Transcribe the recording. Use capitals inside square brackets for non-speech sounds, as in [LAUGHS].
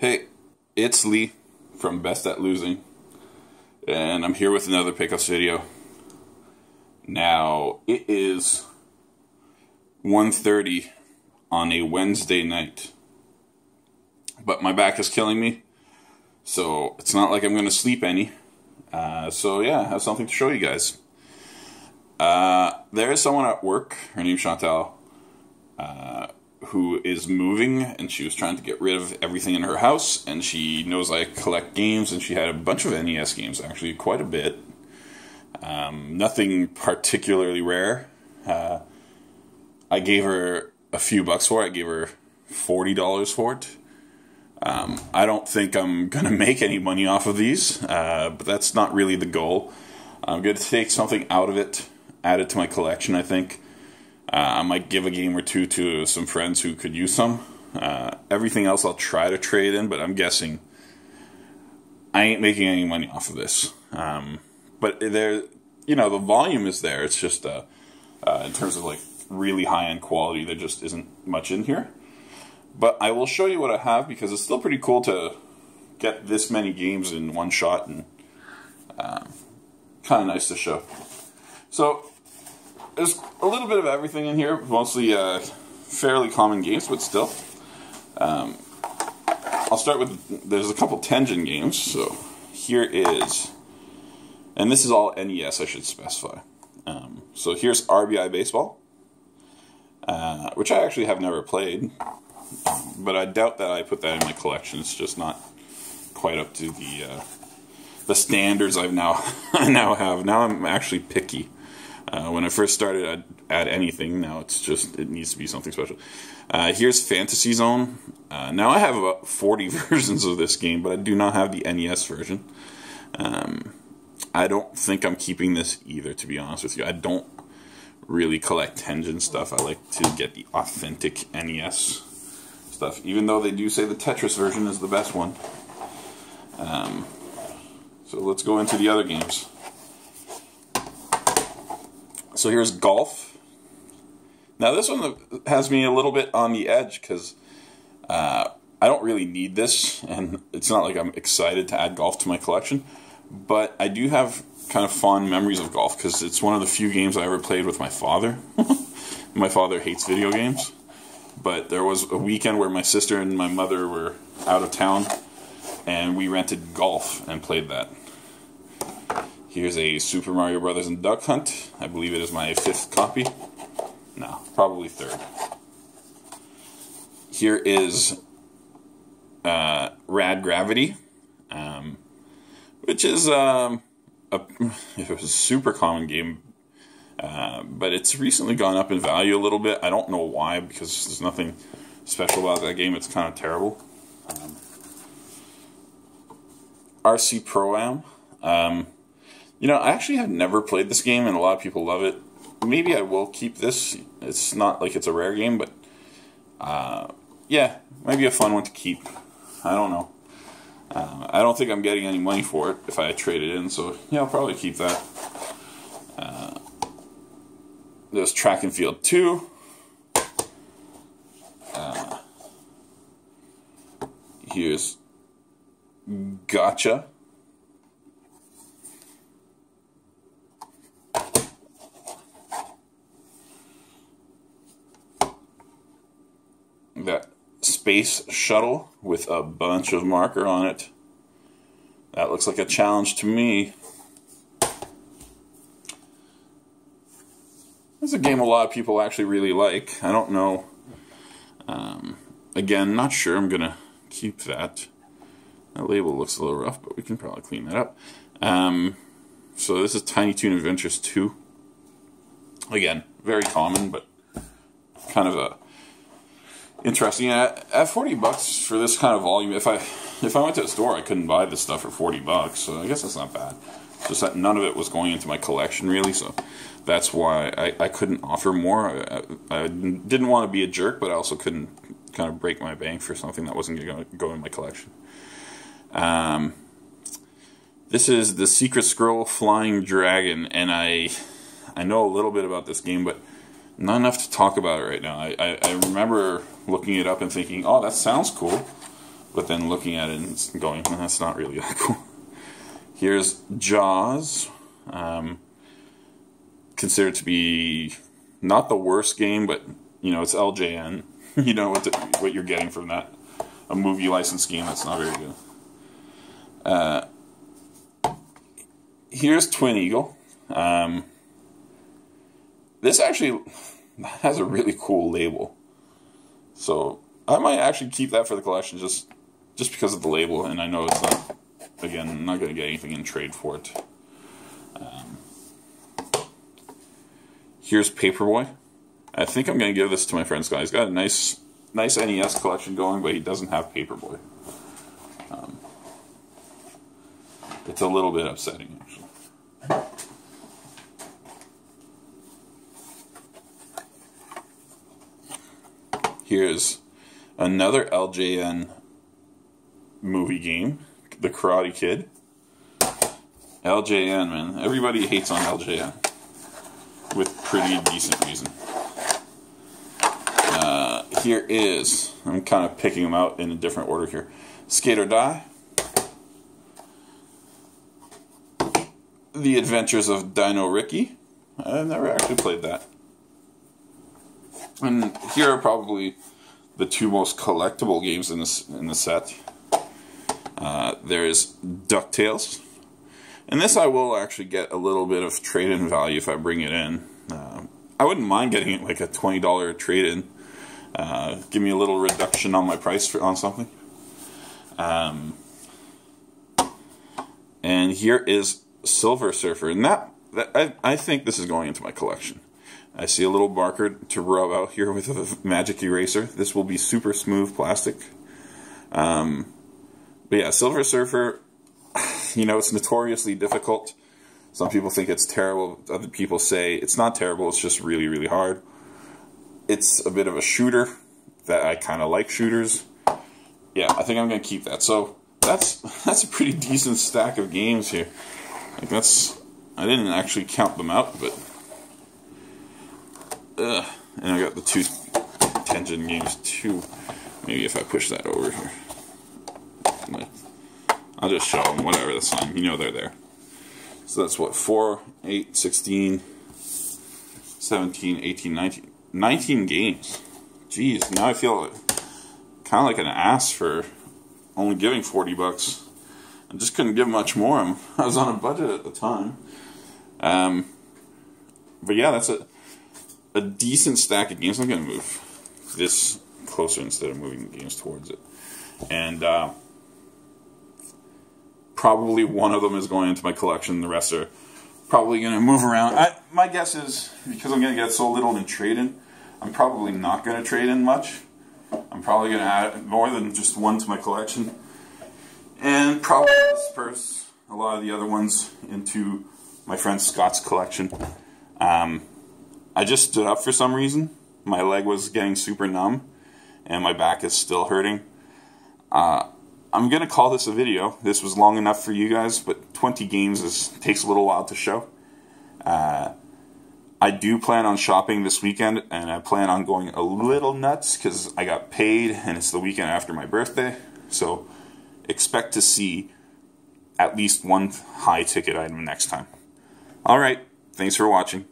Hey, it's Lee from Best at Losing, and I'm here with another pickups video. Now it is 1.30 on a Wednesday night, but my back is killing me, so it's not like I'm going to sleep any. Uh, so yeah, I have something to show you guys. Uh, there is someone at work. Her name's Chantal. Uh, who is moving and she was trying to get rid of everything in her house and she knows I collect games and she had a bunch of NES games actually quite a bit. Um, nothing particularly rare. Uh, I gave her a few bucks for it. I gave her $40 for it. Um, I don't think I'm gonna make any money off of these uh, but that's not really the goal. I'm gonna take something out of it add it to my collection I think uh, I might give a game or two to some friends who could use some. Uh, everything else I'll try to trade in, but I'm guessing I ain't making any money off of this. Um, but there, you know, the volume is there. It's just uh, uh in terms of like really high end quality, there just isn't much in here. But I will show you what I have because it's still pretty cool to get this many games in one shot and um, kind of nice to show. So there's a little bit of everything in here, mostly uh, fairly common games, but still. Um, I'll start with, there's a couple Tengen games, so here is, and this is all NES, I should specify. Um, so here's RBI Baseball, uh, which I actually have never played, but I doubt that I put that in my collection. It's just not quite up to the uh, the standards I've now I [LAUGHS] now have. Now I'm actually picky. Uh, when I first started, I'd add anything. Now it's just it needs to be something special. Uh, here's Fantasy Zone. Uh, now I have about 40 [LAUGHS] versions of this game, but I do not have the NES version. Um, I don't think I'm keeping this either, to be honest with you. I don't really collect Tengen stuff. I like to get the authentic NES stuff, even though they do say the Tetris version is the best one. Um, so let's go into the other games. So here's golf. Now this one has me a little bit on the edge because uh, I don't really need this, [LAUGHS] and it's not like I'm excited to add golf to my collection. But I do have kind of fond memories of golf because it's one of the few games I ever played with my father. [LAUGHS] my father hates video games, but there was a weekend where my sister and my mother were out of town, and we rented golf and played that. Here's a Super Mario Brothers and Duck Hunt. I believe it is my fifth copy. No, probably third. Here is uh, Rad Gravity, um, which is um, a, [LAUGHS] it was a super common game, uh, but it's recently gone up in value a little bit. I don't know why, because there's nothing special about that game. It's kind of terrible. Um, RC Pro Am. You know, I actually have never played this game, and a lot of people love it. Maybe I will keep this. It's not like it's a rare game, but uh, yeah, maybe a fun one to keep. I don't know. Uh, I don't think I'm getting any money for it if I trade it in, so yeah, I'll probably keep that. Uh, there's Track and Field 2. Uh, here's Gotcha. that space shuttle with a bunch of marker on it. That looks like a challenge to me. It's a game a lot of people actually really like. I don't know. Um, again, not sure I'm going to keep that. That label looks a little rough, but we can probably clean that up. Um, so this is Tiny Toon Adventures 2. Again, very common, but kind of a interesting. At, at forty bucks for this kind of volume, if I if I went to a store, I couldn't buy this stuff for forty bucks. So I guess that's not bad. Just that none of it was going into my collection really, so that's why I, I couldn't offer more. I, I didn't want to be a jerk, but I also couldn't kind of break my bank for something that wasn't going to go in my collection. Um, this is the Secret Scroll Flying Dragon, and I I know a little bit about this game, but not enough to talk about it right now. I, I, I remember looking it up and thinking, oh, that sounds cool. but then looking at it and going, that's not really [LAUGHS] that cool. Here's Jaws, um, considered to be not the worst game, but you know it's LJN. [LAUGHS] you know what what you're getting from that. A movie license game that's not very good. Uh, here's Twin Eagle. Um, this actually [LAUGHS] has a really cool label. So I might actually keep that for the collection just just because of the label, and I know it's not. Again, I'm not going to get anything in trade for it. Um, here's Paperboy. I think I'm going to give this to my friend Scott. He's got a nice, nice NES collection going, but he doesn't have Paperboy. Um, it's a little bit upsetting, actually. Here's another LJN movie game, The Karate Kid. LJN, man. Everybody hates on LJN. With pretty decent reason. Uh, here is, I'm kind of picking them out in a different order here. Skate or Die. The Adventures of Dino Riki. I've never actually played that. And here are probably the two most collectible games in this in the set. Uh, there is Ducktales, and this I will actually get a little bit of trade-in value if I bring it in. Uh, I wouldn't mind getting it like a twenty dollar trade-in. Uh, give me a little reduction on my price for, on something. Um, and here is Silver Surfer, and that, that I, I think this is going into my collection. I see a little marker to rub out here with a magic eraser. This will be super smooth plastic. Um, but yeah, Silver Surfer, [SIGHS] you know, it's notoriously difficult. Some people think it's terrible. Other people say it's not terrible. It's just really, really hard. It's a bit of a shooter that I kind of like shooters. Yeah, I think I'm going to keep that. So that's [LAUGHS] that's a pretty decent stack of games here. Like that's I didn't actually count them out, but uh, and I got the two Tengen games too. Maybe if I push that over here. I'll just show them, whatever, that's fine. You know they're there. So that's what, 4, 8, 16, 17, 18, 19. 19 games. Jeez, now I feel kind of like an ass for only giving 40 bucks. I just couldn't give much more. [LAUGHS] I was on a budget at the time. Um, but yeah, that's a, a decent stack of games. I'm going to move this closer instead of moving the games towards it. And, uh, probably one of them is going into my collection. The rest are probably going to move around. I, my guess is because I'm going to get so little in trade-in, I'm probably not going to trade in much. I'm probably going to add more than just one to my collection. And probably disperse a lot of the other ones into my friend Scott's collection. Um, I just stood up for some reason. My leg was getting super numb and my back is still hurting. Uh, I'm going to call this a video. This was long enough for you guys, but 20 games is, takes a little while to show. Uh, I do plan on shopping this weekend, and I plan on going a little nuts because I got paid, and it's the weekend after my birthday. So expect to see at least one high ticket item next time. All right, thanks for watching.